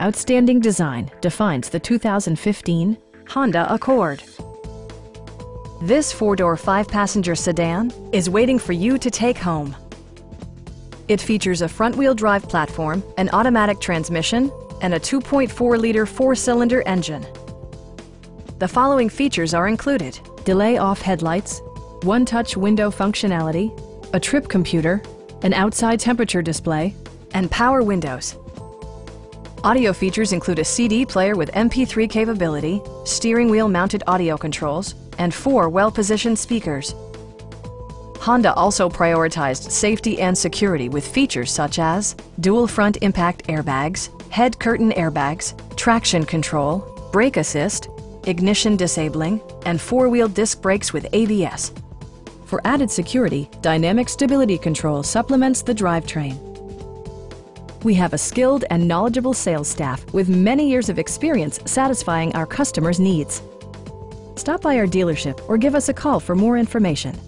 outstanding design defines the 2015 Honda Accord. This four-door, five-passenger sedan is waiting for you to take home. It features a front-wheel drive platform, an automatic transmission, and a 2.4-liter four-cylinder engine. The following features are included. Delay off headlights, one-touch window functionality, a trip computer, an outside temperature display, and power windows. Audio features include a CD player with MP3 capability, steering wheel mounted audio controls, and four well-positioned speakers. Honda also prioritized safety and security with features such as dual front impact airbags, head curtain airbags, traction control, brake assist, ignition disabling, and four-wheel disc brakes with ABS. For added security, Dynamic Stability Control supplements the drivetrain. We have a skilled and knowledgeable sales staff with many years of experience satisfying our customers' needs. Stop by our dealership or give us a call for more information.